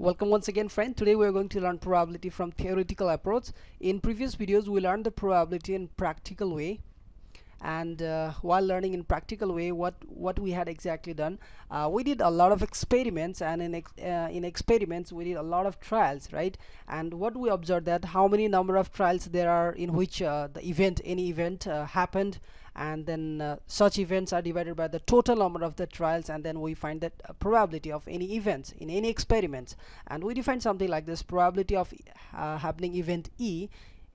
Welcome once again friend. Today we are going to learn probability from theoretical approach. In previous videos we learned the probability in practical way and uh, while learning in practical way what what we had exactly done uh, we did a lot of experiments. And in ex uh, in experiments we did a lot of trials right? And what we observed that how many number of trials there are in which uh, the event any event uh, happened. And then uh, such events are divided by the total number of the trials. And then we find that probability of any events in any experiments. And we define something like this probability of happening event E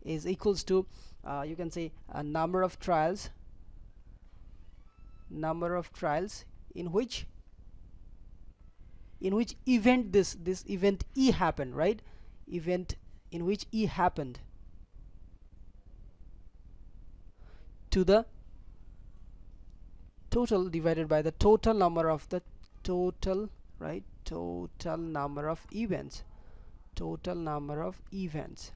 is equals to uh, you can say a number of trials. Number of trials in which in which event this this event E happened right? Event in which E happened to the total divided by the total number of the total right? Total number of events. Total number of events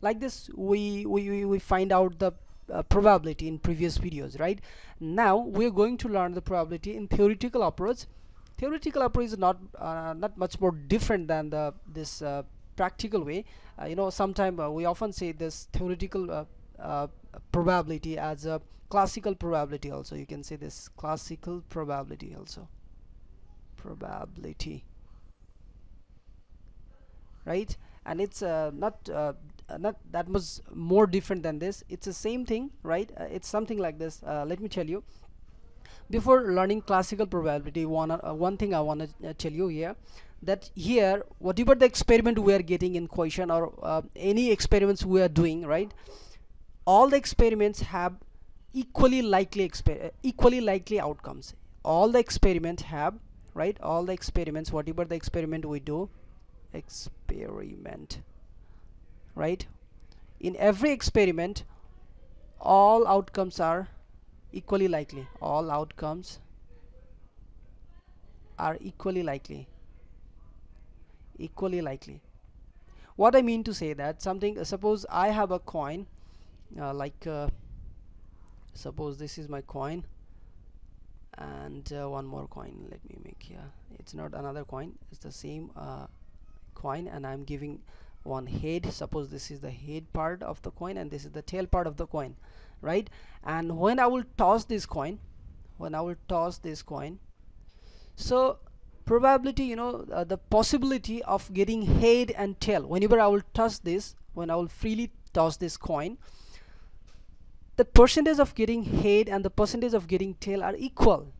like this we we, we find out the uh, probability in previous videos right? Now we're going to learn the probability in theoretical approach. Theoretical approach is not uh, not much more different than the this uh, practical way. Uh, you know sometimes uh, we often say this theoretical uh, probability as a classical probability also. You can say this classical probability also. Probability. Right? And it's not uh, not that much more different than this. It's the same thing right? Uh, it's something like this. Uh, let me tell you. Before learning classical probability one one thing I want to tell you here that here whatever the experiment we are getting in question or uh, any experiments we are doing right? All the experiments have equally likely equally likely outcomes. All the experiments have right? All the experiments whatever the experiment we do experiment right? In every experiment all outcomes are equally likely. All outcomes are equally likely. Equally likely. What I mean to say that something uh, suppose I have a coin uh, like uh, suppose this is my coin and uh, one more coin let me make here. It's not another coin it's the same uh, coin and I'm giving one head. Suppose this is the head part of the coin and this is the tail part of the coin right? And when I will toss this coin when I will toss this coin so probability you know uh, the possibility of getting head and tail. Whenever I will toss this when I will freely toss this coin the percentage of getting head and the percentage of getting tail are equal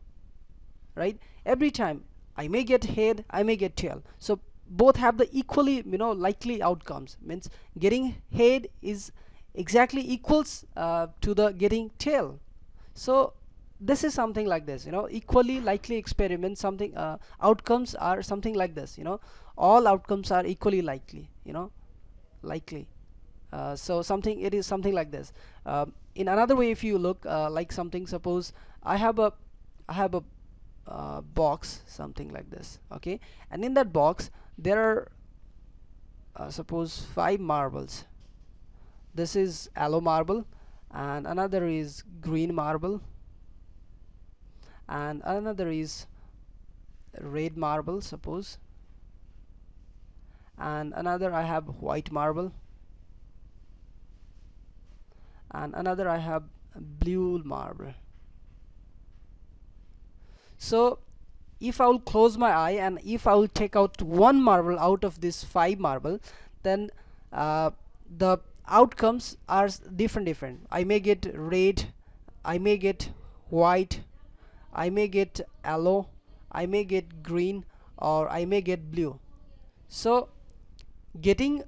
right? Every time I may get head I may get tail. So both have the equally you know likely outcomes. Means getting head is exactly equals uh, to the getting tail. So this is something like this you know equally likely experiment something uh, outcomes are something like this you know. All outcomes are equally likely you know likely. Uh, so something it is something like this. Uh, in another way if you look uh, like something suppose I have a I have a uh, box something like this okay? And in that box there are uh, suppose five marbles. This is yellow marble and another is green marble and another is red marble suppose. And another I have white marble. And another I have blue marble. So if I will close my eye and if I will take out one marble out of this five marble then uh, the outcomes are different different. I may get red I may get white I may get yellow I may get green or I may get blue. So getting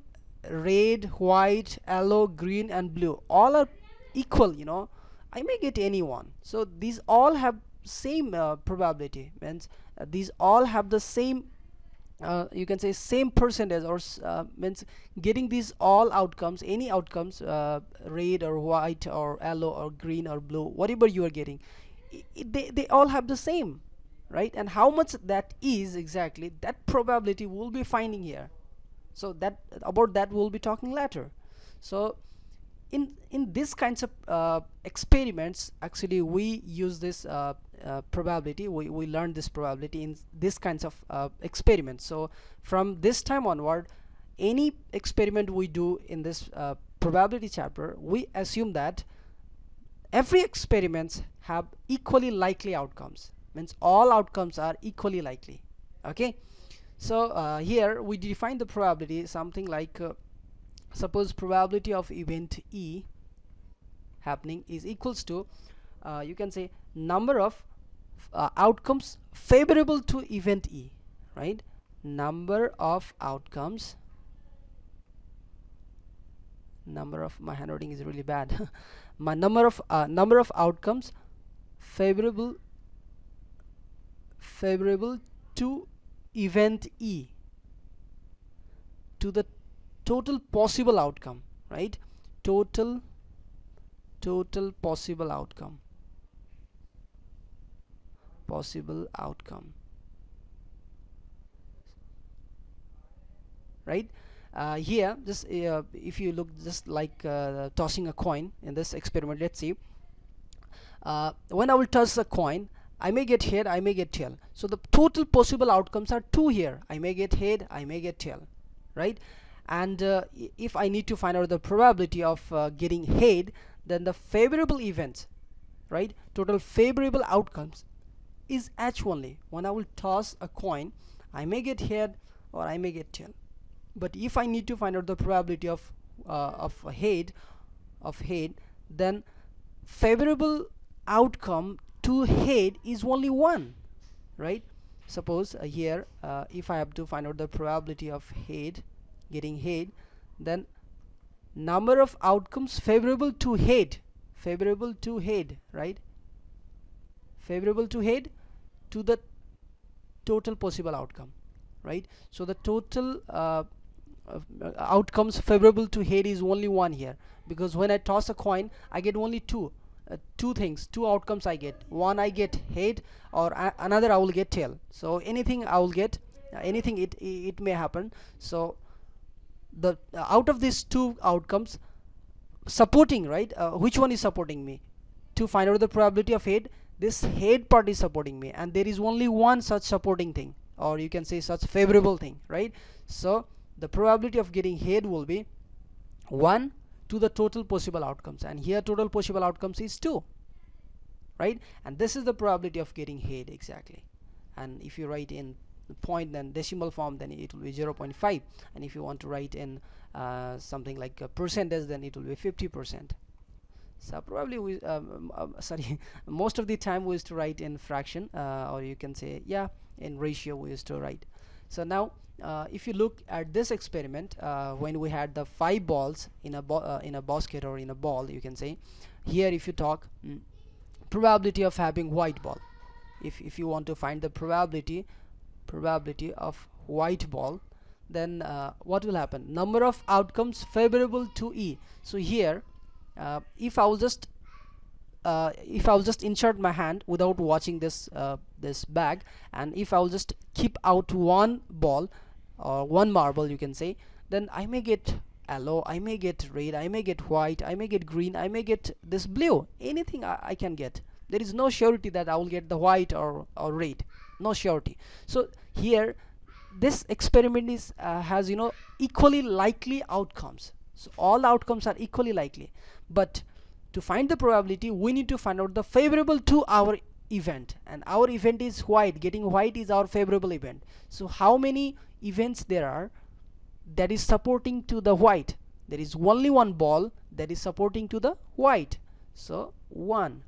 red white yellow green and blue all are equal you know. I may get any one. So these all have same uh, probability. Means uh, these all have the same uh, you can say same percentage or uh, means getting these all outcomes any outcomes uh, red or white or yellow or green or blue whatever you are getting they, they all have the same right? And how much that is exactly that probability we'll be finding here. So that about that we'll be talking later. So in in this kinds of uh, experiments actually we use this uh, probability we, we learned this probability in this kinds of uh, experiments. So from this time onward any experiment we do in this uh, probability chapter we assume that every experiments have equally likely outcomes. Means all outcomes are equally likely. Okay? So uh, here we define the probability something like uh, suppose probability of event E happening is equals to uh, you can say number of uh, outcomes favorable to event E right? Number of outcomes number of my handwriting is really bad. My number of uh, number of outcomes favorable favorable to event E to the total possible outcome right? Total total possible outcome possible outcome. Right? Uh, here just uh, if you look just like uh, tossing a coin in this experiment let's see. Uh, when I will toss a coin I may get head I may get tail so the total possible outcomes are two here. I may get head I may get tail right? And uh, if I need to find out the probability of uh, getting head then the favorable events right? Total favorable outcomes is only when I will toss a coin I may get head or I may get tail. But if I need to find out the probability of uh, of head of head then favorable outcome to head is only one right? Suppose uh, here uh, if I have to find out the probability of head getting head then number of outcomes favorable to head favorable to head right favorable to head to the total possible outcome right? So the total uh, uh, outcomes favorable to head is only one here because when I toss a coin I get only two uh, two things two outcomes I get. One I get head or another I will get tail. So anything I will get uh, anything it it may happen. So the uh, out of these two outcomes supporting right uh, which one is supporting me? To find out the probability of head this head part is supporting me and there is only one such supporting thing or you can say such favorable thing right? So the probability of getting head will be 1 to the total possible outcomes and here total possible outcomes is 2 right? And this is the probability of getting head exactly. And if you write in point then decimal form then it will be 0.5 and if you want to write in uh, something like a percentage then it will be 50 percent so probably we um, um, sorry most of the time we used to write in fraction uh, or you can say yeah in ratio we used to write. So now uh, if you look at this experiment uh, when we had the five balls in a uh, in a basket or in a ball you can say here if you talk mm, probability of having white ball. If, if you want to find the probability probability of white ball then uh, what will happen? Number of outcomes favorable to E. So here uh, if I will just uh, if I will just insert my hand without watching this uh, this bag and if I will just keep out one ball or one marble you can say then I may get yellow I may get red I may get white I may get green I may get this blue. Anything I, I can get. There is no surety that I will get the white or, or red. No surety. So here this experiment is uh, has you know equally likely outcomes so all outcomes are equally likely. But to find the probability we need to find out the favorable to our event. And our event is white. Getting white is our favorable event. So how many events there are that is supporting to the white? There is only one ball that is supporting to the white. So one.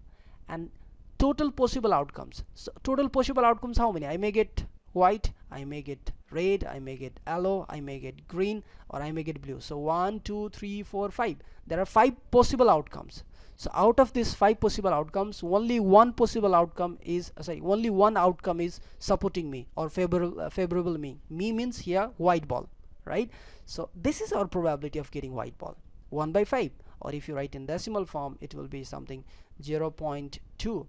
And total possible outcomes. So total possible outcomes how many? I may get white I may get red I may get yellow I may get green or I may get blue. So one two three four five. There are five possible outcomes. So out of these five possible outcomes only one possible outcome is uh, sorry only one outcome is supporting me or favorable uh, favorable me. Me means here white ball right? So this is our probability of getting white ball. 1 by 5 or if you write in decimal form it will be something 0.2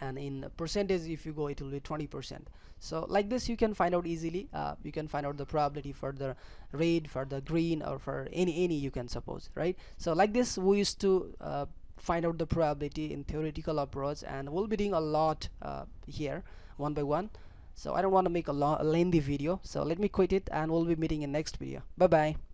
and in percentage if you go it will be 20 percent. So like this you can find out easily. Uh, you can find out the probability for the red for the green or for any any you can suppose right? So like this we used to uh, find out the probability in theoretical approach and we'll be doing a lot uh, here one by one. So I don't want to make a, a lengthy video. So let me quit it and we'll be meeting in next video. Bye bye